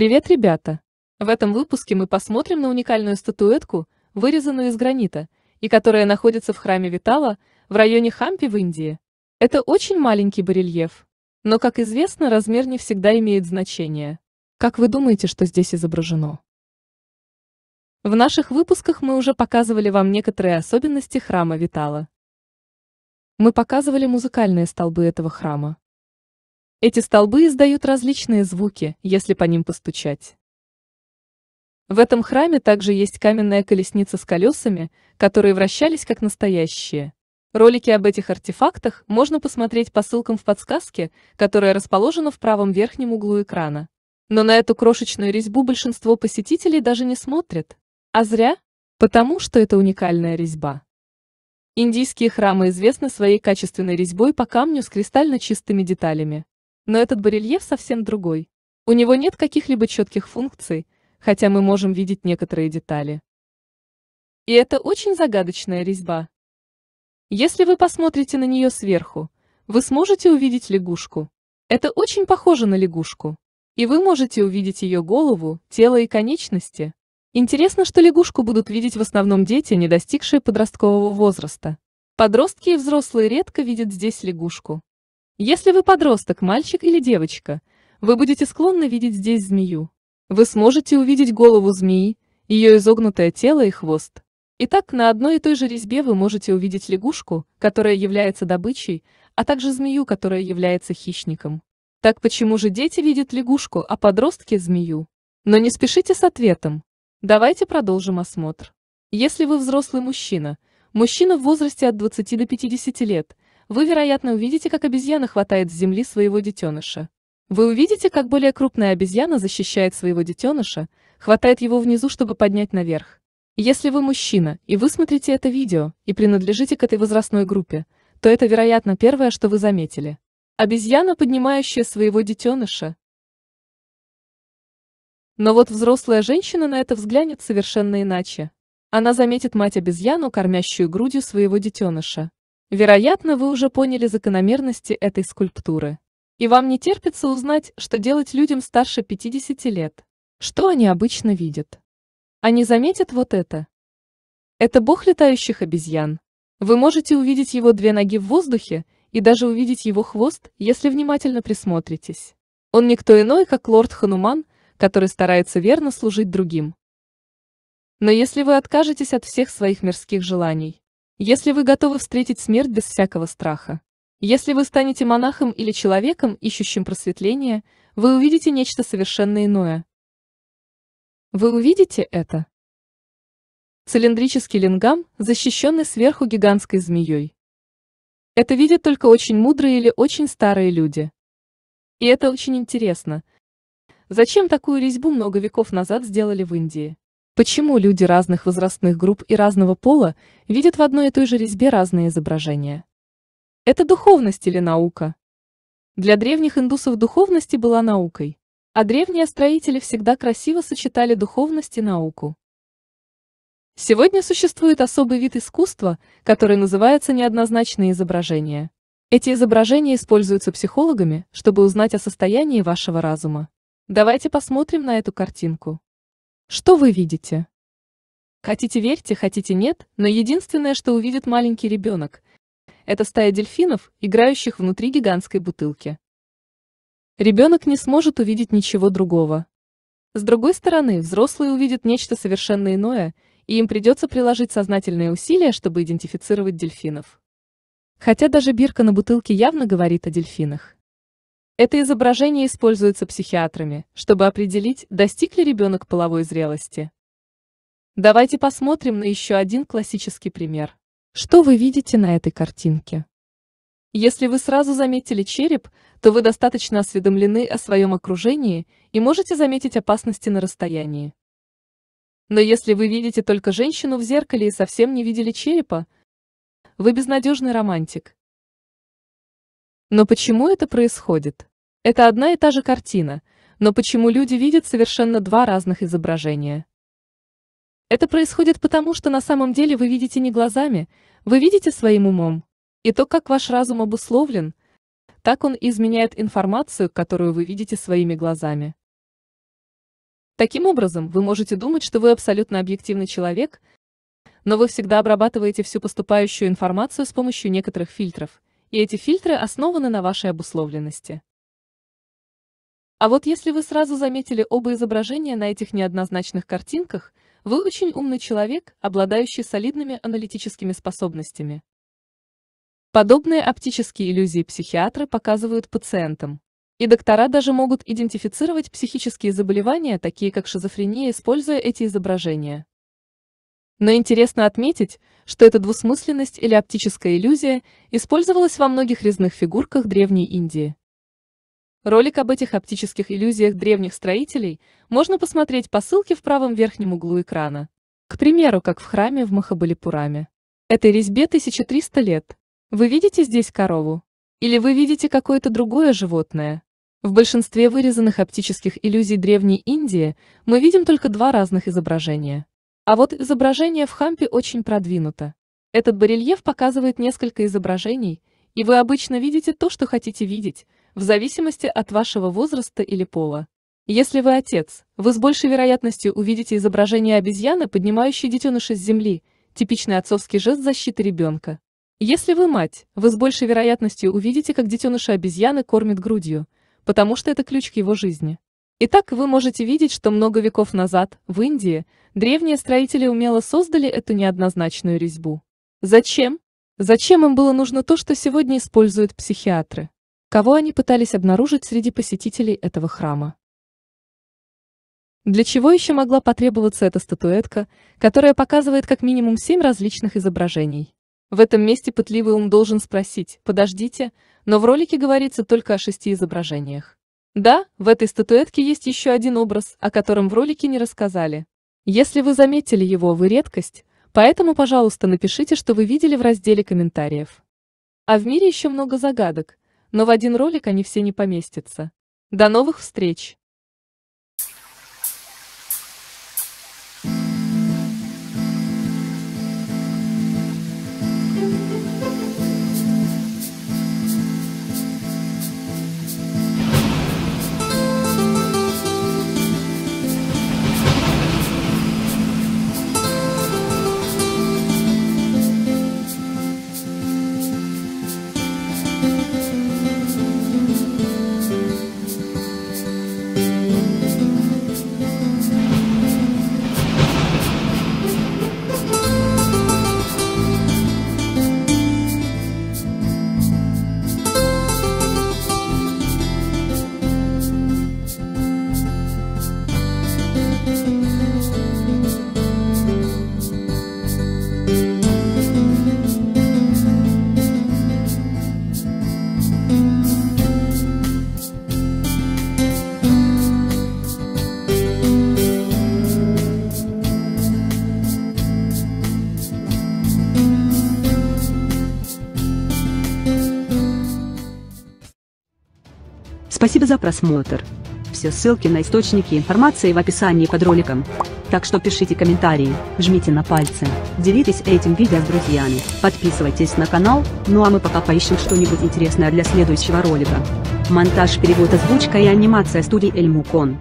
Привет, ребята! В этом выпуске мы посмотрим на уникальную статуэтку, вырезанную из гранита, и которая находится в храме Витала в районе Хампи в Индии. Это очень маленький барельеф. Но, как известно, размер не всегда имеет значение. Как вы думаете, что здесь изображено? В наших выпусках мы уже показывали вам некоторые особенности храма Витала. Мы показывали музыкальные столбы этого храма. Эти столбы издают различные звуки, если по ним постучать. В этом храме также есть каменная колесница с колесами, которые вращались как настоящие. Ролики об этих артефактах можно посмотреть по ссылкам в подсказке, которая расположена в правом верхнем углу экрана. Но на эту крошечную резьбу большинство посетителей даже не смотрят. А зря, потому что это уникальная резьба. Индийские храмы известны своей качественной резьбой по камню с кристально чистыми деталями. Но этот барельеф совсем другой. У него нет каких-либо четких функций, хотя мы можем видеть некоторые детали. И это очень загадочная резьба. Если вы посмотрите на нее сверху, вы сможете увидеть лягушку. Это очень похоже на лягушку. И вы можете увидеть ее голову, тело и конечности. Интересно, что лягушку будут видеть в основном дети, не достигшие подросткового возраста. Подростки и взрослые редко видят здесь лягушку. Если вы подросток, мальчик или девочка, вы будете склонны видеть здесь змею. Вы сможете увидеть голову змеи, ее изогнутое тело и хвост. Итак, на одной и той же резьбе вы можете увидеть лягушку, которая является добычей, а также змею, которая является хищником. Так почему же дети видят лягушку, а подростки – змею? Но не спешите с ответом. Давайте продолжим осмотр. Если вы взрослый мужчина, мужчина в возрасте от 20 до 50 лет, вы, вероятно, увидите, как обезьяна хватает с земли своего детеныша. Вы увидите, как более крупная обезьяна защищает своего детеныша, хватает его внизу, чтобы поднять наверх. Если вы мужчина, и вы смотрите это видео, и принадлежите к этой возрастной группе, то это, вероятно, первое, что вы заметили. Обезьяна, поднимающая своего детеныша. Но вот взрослая женщина на это взглянет совершенно иначе. Она заметит мать-обезьяну, кормящую грудью своего детеныша. Вероятно, вы уже поняли закономерности этой скульптуры. И вам не терпится узнать, что делать людям старше 50 лет. Что они обычно видят? Они заметят вот это. Это бог летающих обезьян. Вы можете увидеть его две ноги в воздухе и даже увидеть его хвост, если внимательно присмотритесь. Он никто иной, как лорд Хануман, который старается верно служить другим. Но если вы откажетесь от всех своих мирских желаний, если вы готовы встретить смерть без всякого страха, если вы станете монахом или человеком, ищущим просветление, вы увидите нечто совершенно иное. Вы увидите это. Цилиндрический лингам, защищенный сверху гигантской змеей. Это видят только очень мудрые или очень старые люди. И это очень интересно. Зачем такую резьбу много веков назад сделали в Индии? Почему люди разных возрастных групп и разного пола видят в одной и той же резьбе разные изображения? Это духовность или наука? Для древних индусов духовность была наукой, а древние строители всегда красиво сочетали духовность и науку. Сегодня существует особый вид искусства, который называется неоднозначные изображения. Эти изображения используются психологами, чтобы узнать о состоянии вашего разума. Давайте посмотрим на эту картинку. Что вы видите? Хотите верьте, хотите нет, но единственное, что увидит маленький ребенок, это стая дельфинов, играющих внутри гигантской бутылки. Ребенок не сможет увидеть ничего другого. С другой стороны, взрослые увидят нечто совершенно иное, и им придется приложить сознательные усилия, чтобы идентифицировать дельфинов. Хотя даже бирка на бутылке явно говорит о дельфинах. Это изображение используется психиатрами, чтобы определить, достиг ли ребенок половой зрелости. Давайте посмотрим на еще один классический пример. Что вы видите на этой картинке? Если вы сразу заметили череп, то вы достаточно осведомлены о своем окружении и можете заметить опасности на расстоянии. Но если вы видите только женщину в зеркале и совсем не видели черепа, вы безнадежный романтик. Но почему это происходит? Это одна и та же картина, но почему люди видят совершенно два разных изображения? Это происходит потому, что на самом деле вы видите не глазами, вы видите своим умом. И то, как ваш разум обусловлен, так он изменяет информацию, которую вы видите своими глазами. Таким образом, вы можете думать, что вы абсолютно объективный человек, но вы всегда обрабатываете всю поступающую информацию с помощью некоторых фильтров, и эти фильтры основаны на вашей обусловленности. А вот если вы сразу заметили оба изображения на этих неоднозначных картинках, вы очень умный человек, обладающий солидными аналитическими способностями. Подобные оптические иллюзии психиатры показывают пациентам. И доктора даже могут идентифицировать психические заболевания, такие как шизофрения, используя эти изображения. Но интересно отметить, что эта двусмысленность или оптическая иллюзия использовалась во многих резных фигурках Древней Индии. Ролик об этих оптических иллюзиях древних строителей можно посмотреть по ссылке в правом верхнем углу экрана. К примеру, как в храме в Махабалипураме. Этой резьбе 1300 лет. Вы видите здесь корову? Или вы видите какое-то другое животное? В большинстве вырезанных оптических иллюзий Древней Индии мы видим только два разных изображения. А вот изображение в Хампе очень продвинуто. Этот барельеф показывает несколько изображений, и вы обычно видите то, что хотите видеть, в зависимости от вашего возраста или пола. Если вы отец, вы с большей вероятностью увидите изображение обезьяны, поднимающей детеныша с земли, типичный отцовский жест защиты ребенка. Если вы мать, вы с большей вероятностью увидите, как детеныша обезьяны кормит грудью, потому что это ключ к его жизни. Итак, вы можете видеть, что много веков назад, в Индии, древние строители умело создали эту неоднозначную резьбу. Зачем? Зачем им было нужно то, что сегодня используют психиатры? Кого они пытались обнаружить среди посетителей этого храма? Для чего еще могла потребоваться эта статуэтка, которая показывает как минимум семь различных изображений? В этом месте пытливый ум должен спросить, подождите, но в ролике говорится только о шести изображениях. Да, в этой статуэтке есть еще один образ, о котором в ролике не рассказали. Если вы заметили его, вы редкость, поэтому, пожалуйста, напишите, что вы видели в разделе комментариев. А в мире еще много загадок, но в один ролик они все не поместятся. До новых встреч! Спасибо за просмотр. Все ссылки на источники информации в описании под роликом. Так что пишите комментарии, жмите на пальцы, делитесь этим видео с друзьями, подписывайтесь на канал, ну а мы пока поищем что-нибудь интересное для следующего ролика. Монтаж, перевод, озвучка и анимация студии Эльмукон.